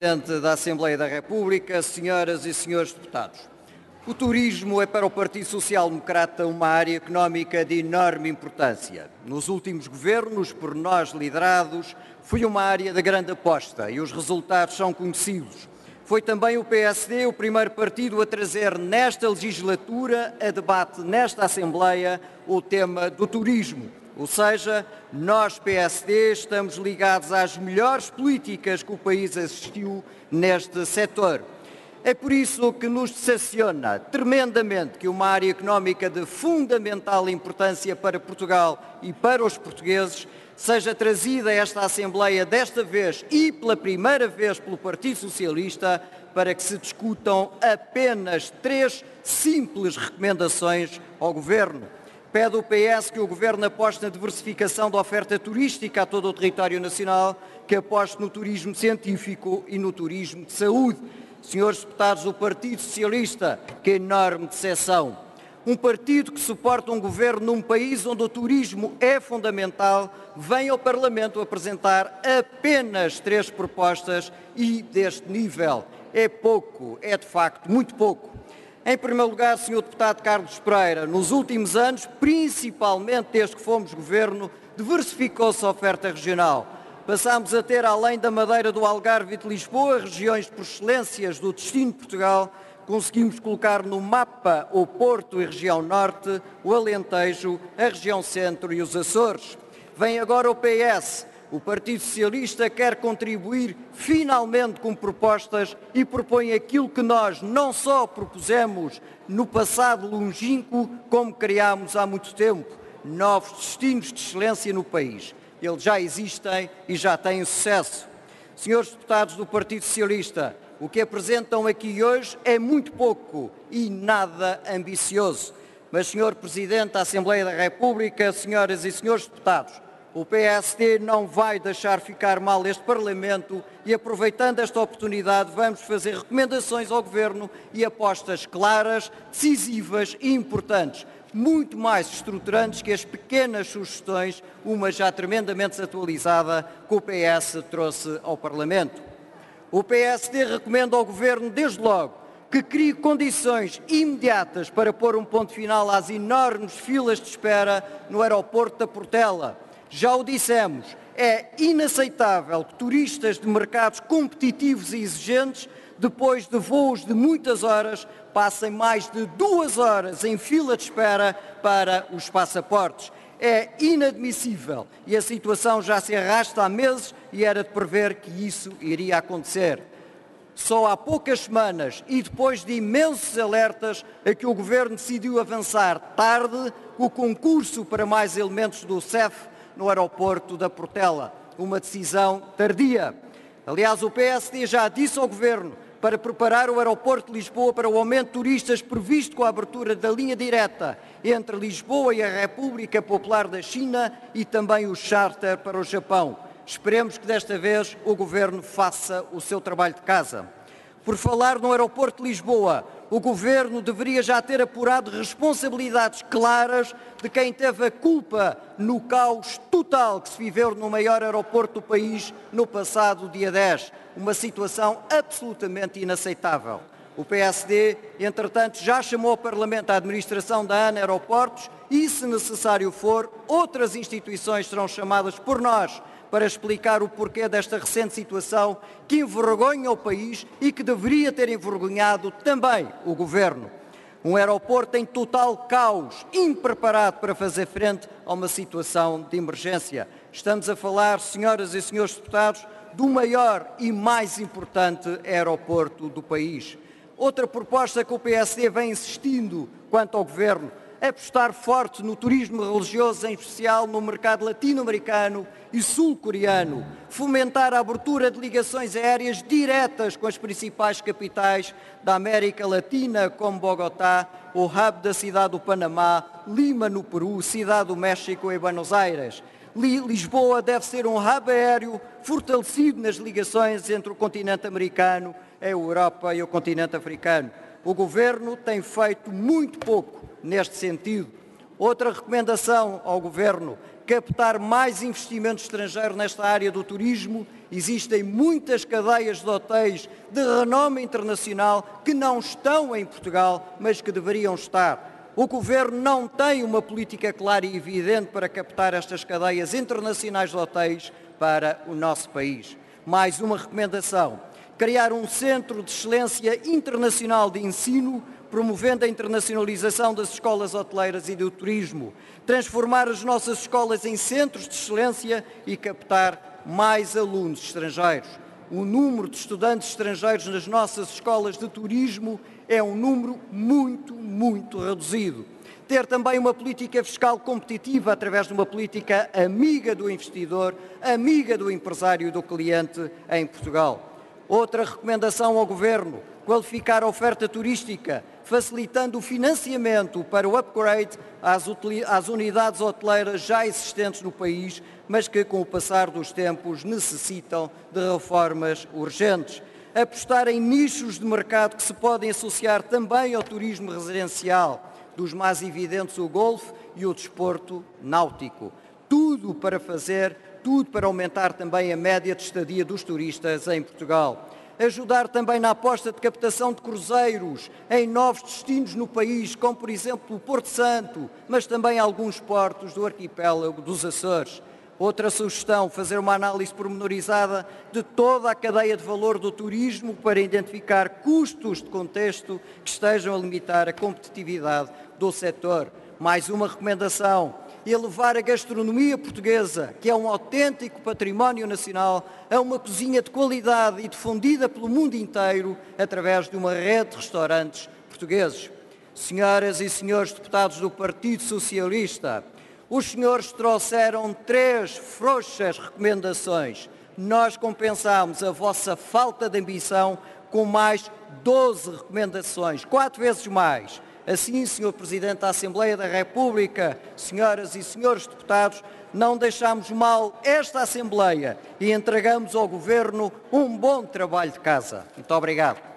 Presidente da Assembleia da República, senhoras e senhores deputados. O turismo é para o Partido Social Democrata uma área económica de enorme importância. Nos últimos governos, por nós liderados, foi uma área de grande aposta e os resultados são conhecidos. Foi também o PSD o primeiro partido a trazer nesta legislatura a debate nesta Assembleia o tema do turismo. Ou seja, nós, PSD, estamos ligados às melhores políticas que o país assistiu neste setor. É por isso que nos decepciona tremendamente que uma área económica de fundamental importância para Portugal e para os portugueses seja trazida a esta Assembleia desta vez e pela primeira vez pelo Partido Socialista para que se discutam apenas três simples recomendações ao Governo Pede o PS que o Governo aposte na diversificação da oferta turística a todo o território nacional, que aposte no turismo científico e no turismo de saúde. Senhores deputados do Partido Socialista, que enorme decepção. Um partido que suporta um governo num país onde o turismo é fundamental, vem ao Parlamento apresentar apenas três propostas e deste nível. É pouco, é de facto muito pouco. Em primeiro lugar, Sr. Deputado Carlos Pereira, nos últimos anos, principalmente desde que fomos governo, diversificou-se a oferta regional. Passámos a ter, além da Madeira do Algarve e de Lisboa, regiões por excelências do destino de Portugal, conseguimos colocar no mapa o Porto e região Norte, o Alentejo, a região Centro e os Açores. Vem agora o PS, o Partido Socialista quer contribuir finalmente com propostas e propõe aquilo que nós não só propusemos no passado longínquo, como criámos há muito tempo, novos destinos de excelência no país. Eles já existem e já têm sucesso. Senhores deputados do Partido Socialista, o que apresentam aqui hoje é muito pouco e nada ambicioso. Mas, Senhor Presidente da Assembleia da República, senhoras e senhores deputados, o PSD não vai deixar ficar mal este Parlamento e, aproveitando esta oportunidade, vamos fazer recomendações ao Governo e apostas claras, decisivas e importantes, muito mais estruturantes que as pequenas sugestões, uma já tremendamente atualizada, que o PS trouxe ao Parlamento. O PSD recomenda ao Governo, desde logo, que crie condições imediatas para pôr um ponto final às enormes filas de espera no aeroporto da Portela já o dissemos, é inaceitável que turistas de mercados competitivos e exigentes, depois de voos de muitas horas, passem mais de duas horas em fila de espera para os passaportes. É inadmissível e a situação já se arrasta há meses e era de prever que isso iria acontecer. Só há poucas semanas e depois de imensos alertas é que o Governo decidiu avançar tarde o concurso para mais elementos do CEF no aeroporto da Portela. Uma decisão tardia. Aliás, o PSD já disse ao Governo para preparar o aeroporto de Lisboa para o aumento de turistas previsto com a abertura da linha direta entre Lisboa e a República Popular da China e também o charter para o Japão. Esperemos que desta vez o Governo faça o seu trabalho de casa. Por falar no aeroporto de Lisboa, o Governo deveria já ter apurado responsabilidades claras de quem teve a culpa no caos total que se viveu no maior aeroporto do país no passado dia 10. Uma situação absolutamente inaceitável. O PSD, entretanto, já chamou ao Parlamento a administração da ANA Aeroportos e, se necessário for, outras instituições serão chamadas por nós para explicar o porquê desta recente situação que envergonha o país e que deveria ter envergonhado também o Governo. Um aeroporto em total caos, impreparado para fazer frente a uma situação de emergência. Estamos a falar, senhoras e senhores deputados, do maior e mais importante aeroporto do país. Outra proposta que o PSD vem insistindo quanto ao Governo apostar forte no turismo religioso, em especial no mercado latino-americano e sul-coreano, fomentar a abertura de ligações aéreas diretas com as principais capitais da América Latina, como Bogotá, o hub da cidade do Panamá, Lima no Peru, Cidade do México e Buenos Aires. Lisboa deve ser um hub aéreo fortalecido nas ligações entre o continente americano, a Europa e o continente africano. O Governo tem feito muito pouco neste sentido. Outra recomendação ao Governo captar mais investimento estrangeiro nesta área do turismo. Existem muitas cadeias de hotéis de renome internacional que não estão em Portugal, mas que deveriam estar. O Governo não tem uma política clara e evidente para captar estas cadeias internacionais de hotéis para o nosso país. Mais uma recomendação. Criar um centro de excelência internacional de ensino promovendo a internacionalização das escolas hoteleiras e do turismo, transformar as nossas escolas em centros de excelência e captar mais alunos estrangeiros. O número de estudantes estrangeiros nas nossas escolas de turismo é um número muito, muito reduzido. Ter também uma política fiscal competitiva através de uma política amiga do investidor, amiga do empresário e do cliente em Portugal. Outra recomendação ao Governo, qualificar a oferta turística, facilitando o financiamento para o upgrade às, unidades hoteleiras já existentes no país, mas que com o passar dos tempos necessitam de reformas urgentes. Apostar em nichos de mercado que se podem associar também ao turismo residencial, dos mais evidentes o golfe e o desporto náutico. Tudo para fazer, tudo para aumentar também a média de estadia dos turistas em Portugal ajudar também na aposta de captação de cruzeiros em novos destinos no país, como por exemplo o Porto Santo, mas também alguns portos do arquipélago dos Açores. Outra sugestão, fazer uma análise pormenorizada de toda a cadeia de valor do turismo para identificar custos de contexto que estejam a limitar a competitividade do setor. Mais uma recomendação, elevar a gastronomia portuguesa, que é um autêntico património nacional, a uma cozinha de qualidade e difundida pelo mundo inteiro através de uma rede de restaurantes portugueses. Senhoras e senhores deputados do Partido Socialista, os senhores trouxeram três frouxas recomendações. Nós compensámos a vossa falta de ambição com mais 12 recomendações, quatro vezes mais. Assim, Sr. Presidente da Assembleia da República, senhoras e senhores deputados, não deixamos mal esta Assembleia e entregamos ao Governo um bom trabalho de casa. Muito obrigado.